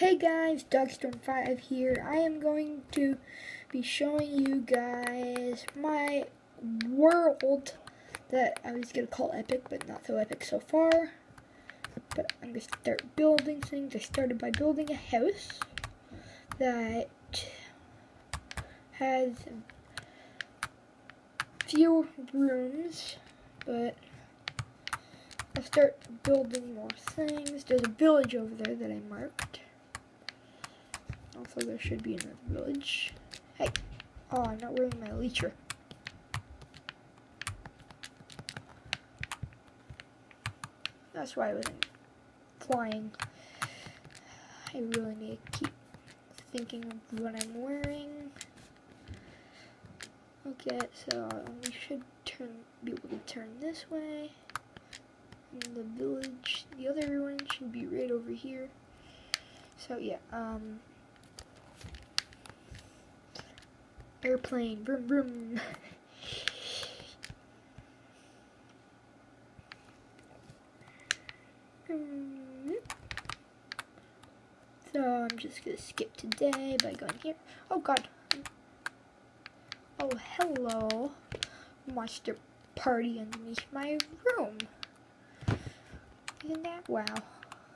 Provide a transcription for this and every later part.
Hey guys, Dogstorm5 here. I am going to be showing you guys my world that I was going to call epic, but not so epic so far. But I'm going to start building things. I started by building a house that has few rooms, but I'll start building more things. There's a village over there that I marked. Also, there should be another village. Hey. Oh, I'm not wearing my Elytra. That's why I wasn't flying. I really need to keep thinking of what I'm wearing. Okay, so we should turn be able to turn this way. And the village, the other one should be right over here. So yeah, um, airplane, vroom vroom. Hmm. So I'm just gonna skip today by going here. Oh god. Oh hello. Monster party underneath my room. Isn't that wow?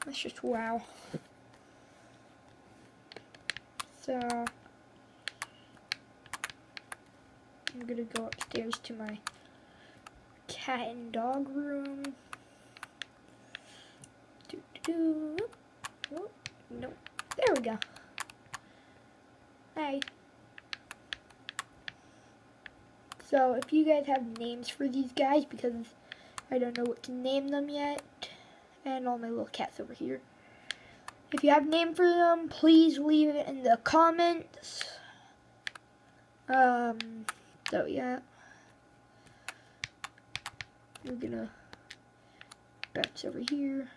That's just wow. So I'm gonna go upstairs to my cat and dog room. Do, do, do. No. There we go. Hi. So if you guys have names for these guys, because I don't know what to name them yet, and all my little cats over here. If you have name for them, please leave it in the comments. Um, so yeah. We're gonna bounce over here.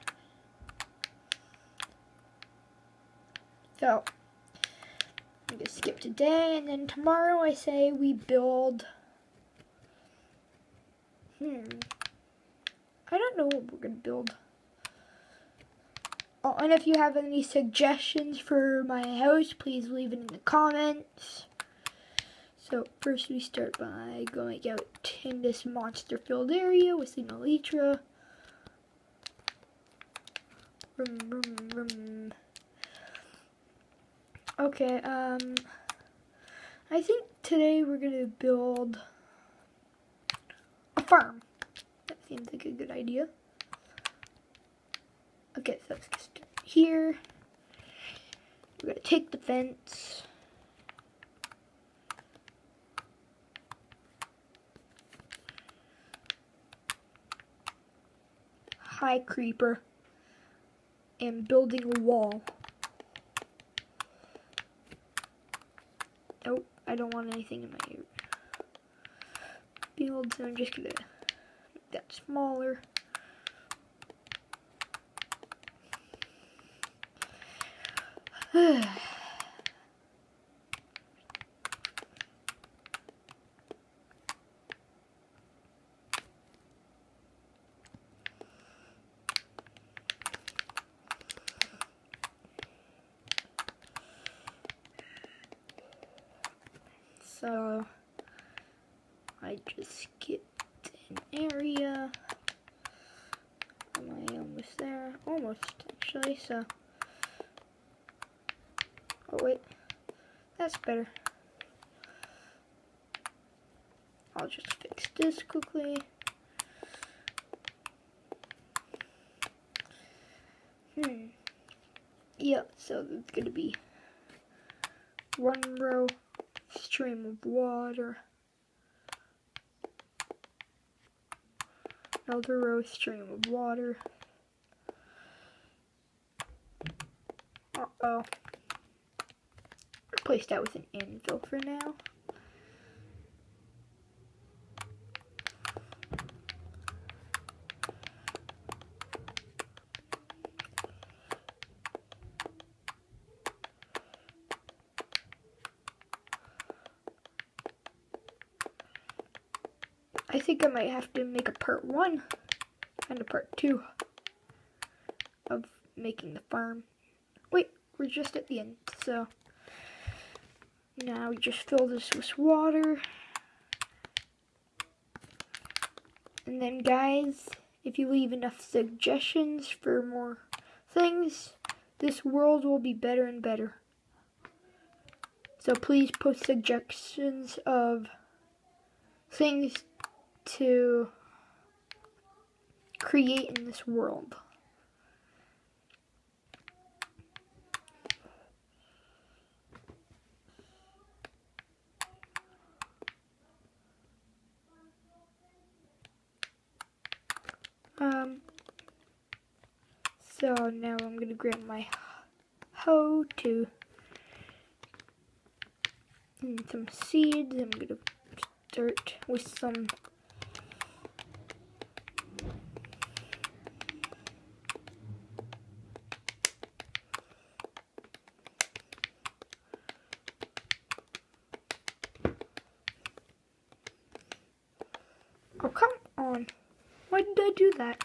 So, I'm gonna skip today, and then tomorrow I say we build, hmm, I don't know what we're gonna build. Oh, and if you have any suggestions for my house, please leave it in the comments. So first we start by going out in this monster-filled area with the Elytra. Vroom, vroom, vroom. Okay, um, I think today we're gonna build a farm. That seems like a good idea. Okay, so let's just here. We're gonna take the fence. Hi creeper and building a wall. Nope, I don't want anything in my field, so I'm just gonna make that smaller. so I just skipped an area. Am I almost there? Almost, actually, so. Oh, wait. That's better. I'll just fix this quickly. Hmm. Yep, so it's gonna be one row stream of water. Another row stream of water. Uh-oh. Replace that with an anvil for now. I think I might have to make a part one and a part two of making the farm. Wait, we're just at the end. So now we just fill this with water. And then guys, if you leave enough suggestions for more things, this world will be better and better. So please post suggestions of things to create in this world. Um, so now I'm going to grab my hoe to and some seeds. I'm going to start with some Oh, come on. Why did I do that?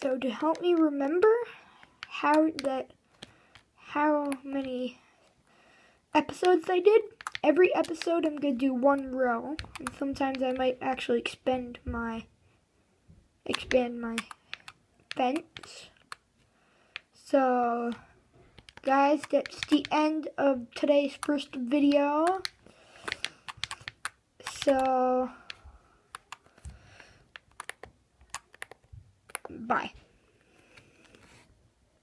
So to help me remember how that how many episodes I did, every episode I'm gonna do one row, and sometimes I might actually expand my expand my fence. So guys, that's the end of today's first video. So Bye.